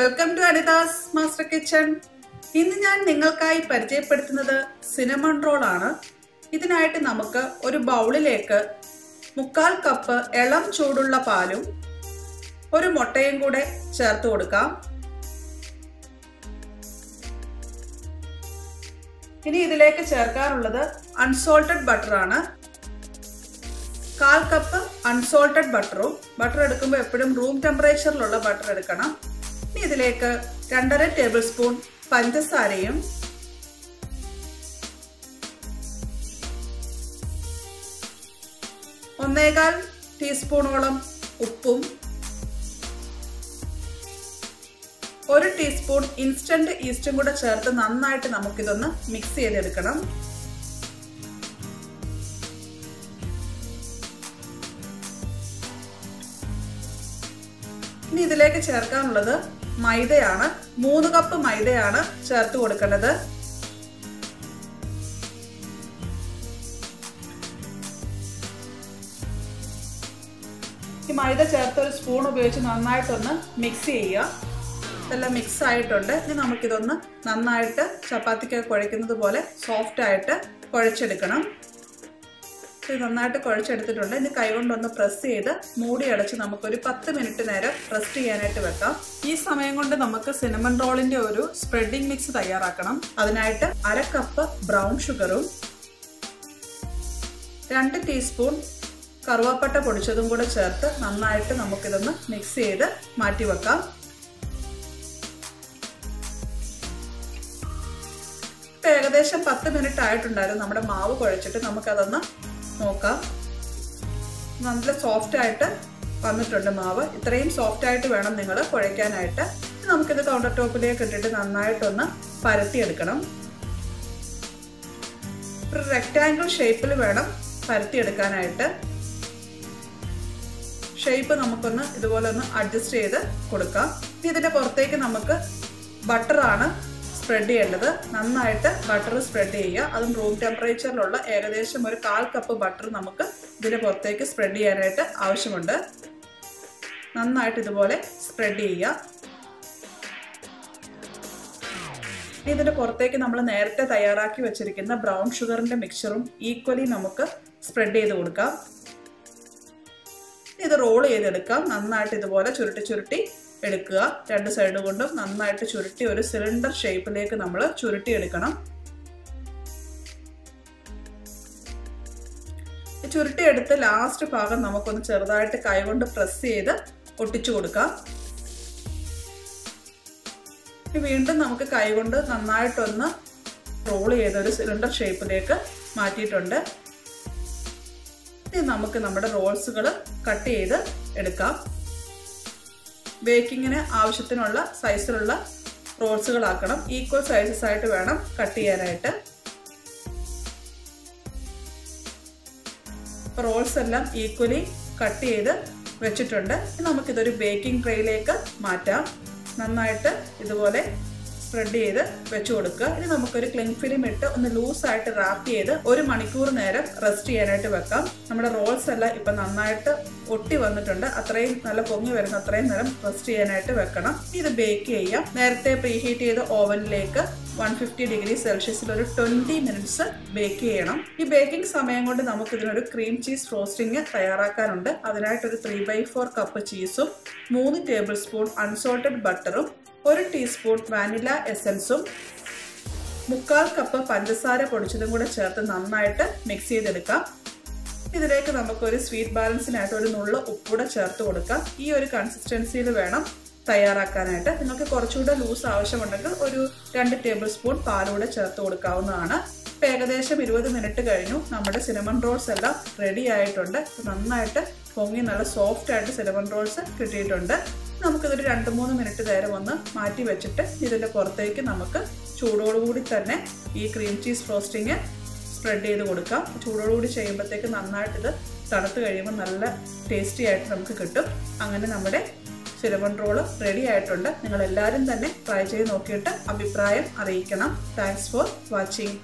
Welcome to Anitha's master kitchen ഇന്ന് ഞാൻ നിങ്ങൾക്കായി പരിചയപ്പെടുത്തുന്നത് സിനമൺ റോൾ ആണ്. ഇതിനായിട്ട് നമുക്ക് ഒരു ബൗളിലേക്ക് മുക്കാൽ കപ്പ് ഇളം ചൂടുള്ള പാലും ഒരു മുട്ടയും കൂടെ ചേർത്ത് കൊടുക്കാം. ഇനി ഇതിലേക്ക് ചേർക്കാറുള്ളത് അൺസോൾട്ടഡ് ബട്ടറാണ് കാൽ കപ്പ് അൺസോൾട്ടഡ് ബട്ടറും ബട്ടർ എടുക്കുമ്പോൾ എപ്പോഴും റൂം ടെമ്പറേച്ചറിലുള്ള ബട്ടർ എടുക്കണം. ഇനി ഇതിലേക്ക് രണ്ടര ടേബിൾ സ്പൂൺ പഞ്ചസാരയും ഒന്നേകാൽ ടീസ്പൂണോളം ഉപ്പും ഒരു ടീസ്പൂൺ ഇൻസ്റ്റന്റ് ഈസ്റ്റും കൂടെ ചേർത്ത് നന്നായിട്ട് നമുക്കിതൊന്ന് മിക്സ് ചെയ്തെടുക്കണം. ഇനി ഇതിലേക്ക് ചേർക്കാനുള്ളത് മൈദയാണ്. മൂന്ന് കപ്പ് മൈദയാണ് ചേർത്ത് കൊടുക്കേണ്ടത്. ഈ മൈദ ചേർത്ത് ഒരു സ്പൂൺ ഉപയോഗിച്ച് നന്നായിട്ടൊന്ന് മിക്സ് ചെയ്യുക. ഇതെല്ലാം മിക്സ് ആയിട്ടുണ്ട്. ഇനി നമുക്കിതൊന്ന് നന്നായിട്ട് ചപ്പാത്തിക്ക് കുഴയ്ക്കുന്നത് പോലെ സോഫ്റ്റ് ആയിട്ട് കുഴച്ചെടുക്കണം. ഇത് നന്നായിട്ട് കുഴച്ചെടുത്തിട്ടുണ്ട്. ഇനി കൈകൊണ്ടൊന്ന് പ്രസ് ചെയ്ത് മൂടി അടച്ച് നമുക്കൊരു പത്ത് മിനിറ്റ് നേരം റെസ്റ്റ് ചെയ്യാനായിട്ട് വെക്കാം. ഈ സമയം കൊണ്ട് നമുക്ക് സിനമൺ റോളിന്റെ ഒരു സ്പ്രെഡിംഗ് മിക്സ് തയ്യാറാക്കണം. അതിനായിട്ട് അര കപ്പ് ബ്രൗൺ ഷുഗറും രണ്ട് ടീസ്പൂൺ കറുവാപ്പട്ട പൊടിച്ചതും കൂടെ ചേർത്ത് നന്നായിട്ട് നമുക്കിതൊന്ന് മിക്സ് ചെയ്ത് മാറ്റി വെക്കാം. ഏകദേശം പത്ത് മിനിറ്റ് ആയിട്ടുണ്ടായിരുന്നു. നമ്മുടെ മാവ് കുഴച്ചിട്ട് നമുക്കതൊന്ന് നോക്കാം. നല്ല സോഫ്റ്റ് ആയിട്ട് വന്നിട്ടുണ്ട് മാവ്. ഇത്രയും സോഫ്റ്റ് ആയിട്ട് വേണം നിങ്ങൾ കുഴയ്ക്കാനായിട്ട്. നമുക്കിത് കൗണ്ടർ ടോപ്പിലേക്ക് ഇട്ടിട്ട് നന്നായിട്ടൊന്ന് പരത്തിയെടുക്കണം. ഒരു റെക്റ്റാങ്കിൾ ഷേപ്പിൽ വേണം പരത്തിയെടുക്കാനായിട്ട്. ഷേപ്പ് നമുക്കൊന്ന് ഇതുപോലെ ഒന്ന് അഡ്ജസ്റ്റ് ചെയ്ത് കൊടുക്കാം. ഇതിന്റെ പുറത്തേക്ക് നമുക്ക് ബട്ടറാണ് സ്പ്രെഡ് ചെയ്യേണ്ടത് നന്നായിട്ട് ബട്ടർ സ്പ്രെഡ് ചെയ്യുക. അതും റൂം ടെമ്പറേച്ചറിലുള്ള ഏകദേശം ഒരു കാൽ കപ്പ് ബട്ടർ നമുക്ക് ഇതിന് പുറത്തേക്ക് സ്പ്രെഡ് ചെയ്യാനായിട്ട് ആവശ്യമുണ്ട്. നന്നായിട്ട് ഇതുപോലെ സ്പ്രെഡ് ചെയ്യുക. ഇതിന്റെ പുറത്തേക്ക് നമ്മൾ നേരത്തെ തയ്യാറാക്കി വെച്ചിരിക്കുന്ന ബ്രൗൺ ഷുഗറിന്റെ മിക്സറും ഈക്വലി നമുക്ക് സ്പ്രെഡ് ചെയ്ത് കൊടുക്കാം. ഇത് റോൾ ചെയ്തെടുക്കാം. നന്നായിട്ട് ഇതുപോലെ ചുരുട്ടി ചുരുട്ടി എടുക്കുക. രണ്ട് സൈഡ് കൊണ്ടും നന്നായിട്ട് ചുരുട്ടി ഒരു സിലിണ്ടർ ഷേപ്പിലേക്ക് നമ്മൾ ചുരുട്ടി എടുക്കണം. ചുരുട്ടി എടുത്ത് ലാസ്റ്റ് ഭാഗം നമുക്കൊന്ന് ചെറുതായിട്ട് കൈകൊണ്ട് പ്രസ് ചെയ്ത് ഒട്ടിച്ചു കൊടുക്കാം. വീണ്ടും നമുക്ക് കൈകൊണ്ട് നന്നായിട്ടൊന്ന് റോൾ ചെയ്ത് ഒരു സിലിണ്ടർ ഷേപ്പിലേക്ക് മാറ്റിയിട്ടുണ്ട്. ഇനി നമുക്ക് നമ്മുടെ റോൾസുകൾ കട്ട് ചെയ്ത് എടുക്കാം. ബേക്കിങ്ങിന് ആവശ്യത്തിനുള്ള സൈസിലുള്ള റോൾസുകളാക്കണം ഈക്വൽ സൈസസ് ആയിട്ട് വേണം കട്ട് ചെയ്യാനായിട്ട്. റോൾസ് എല്ലാം ഈക്വലി കട്ട് ചെയ്ത് വെച്ചിട്ടുണ്ട്. നമുക്കിതൊരു ബേക്കിംഗ് ട്രേയിലേക്ക് മാറ്റാം. നന്നായിട്ട് ഇതുപോലെ സ്പ്രെഡ് ചെയ്ത് വെച്ചു കൊടുക്കുക. ഇനി നമുക്കൊരു ക്ലിങ് ഫിലിം ഇട്ട് ഒന്ന് ലൂസായിട്ട് റാപ്പ് ചെയ്ത് ഒരു മണിക്കൂർ നേരം റെസ്റ്റ് ചെയ്യാനായിട്ട് വെക്കാം. നമ്മുടെ റോൾസ് എല്ലാം ഇപ്പം നന്നായിട്ട് ഒട്ടി വന്നിട്ടുണ്ട്. അത്രയും നല്ല പൊങ്ങി വരുന്ന അത്രയും നേരം റെസ്റ്റ് ചെയ്യാനായിട്ട് വെക്കണം. ഇത് ബേക്ക് ചെയ്യാം. നേരത്തെ പ്രീഹീറ്റ് ചെയ്ത് ഓവനിലേക്ക് വൺ ഫിഫ്റ്റി ഡിഗ്രി സെൽഷ്യസിൽ ഒരു ട്വന്റി മിനിറ്റ്സ് ബേക്ക് ചെയ്യണം. ഈ ബേക്കിംഗ് സമയം കൊണ്ട് നമുക്ക് ഇതിനൊരു ക്രീം ചീസ് റോസ്റ്റിംഗ് തയ്യാറാക്കാനുണ്ട്. അതിനായിട്ടൊരു ത്രീ ബൈ ഫോർ കപ്പ് ചീസും മൂന്ന് ടേബിൾ സ്പൂൺ അൺസോൾട്ടഡ് ബട്ടറും ഒരു ടീസ്പൂൺ വാനില എസൻസും മുക്കാൽ കപ്പ് പഞ്ചസാര പൊടിച്ചതും കൂടെ ചേർത്ത് നന്നായിട്ട് മിക്സ് ചെയ്തെടുക്കാം. ഇതിലേക്ക് നമുക്കൊരു സ്വീറ്റ് ബാലൻസിനായിട്ട് ഒരു നുള്ള ഉപ്പൂടെ ചേർത്ത് കൊടുക്കാം. ഈ ഒരു കൺസിസ്റ്റൻസിയിൽ വേണം തയ്യാറാക്കാനായിട്ട് നിങ്ങൾക്ക് കുറച്ചുകൂടെ ലൂസ് ആവശ്യമുണ്ടെങ്കിൽ ഒരു രണ്ട് ടേബിൾ സ്പൂൺ പാലൂടെ ചേർത്ത് കൊടുക്കാവുന്നതാണ്. ഇപ്പം ഏകദേശം ഇരുപത് മിനിറ്റ് കഴിഞ്ഞു. നമ്മുടെ സിനമൺ റോൾസ് എല്ലാം റെഡി ആയിട്ടുണ്ട്. നന്നായിട്ട് പൊങ്ങി നല്ല സോഫ്റ്റ് ആയിട്ട് സിനമൺ റോൾസ് കിട്ടിയിട്ടുണ്ട്. നമുക്കിതൊരു രണ്ട് മൂന്ന് മിനിറ്റ് നേരം ഒന്ന് മാറ്റി വെച്ചിട്ട് ഇതിന്റെ പുറത്തേക്ക് നമുക്ക് ചൂടോടുകൂടി തന്നെ ഈ ക്രീം ചീസ് ഫ്രോസ്റ്റിങ് സ്പ്രെഡ് ചെയ്ത് കൊടുക്കാം. ചൂടോടുകൂടി ചെയ്യുമ്പോഴത്തേക്ക് നന്നായിട്ട് ഇത് തണുത്ത് കഴിയുമ്പോൾ നല്ല ടേസ്റ്റി ആയിട്ട് നമുക്ക് കിട്ടും. അങ്ങനെ നമ്മുടെ സിലവൺ റോൾ റെഡി ആയിട്ടുണ്ട്. നിങ്ങൾ എല്ലാവരും തന്നെ ട്രൈ ചെയ്ത് നോക്കിയിട്ട് അഭിപ്രായം അറിയിക്കണം. Thanks for watching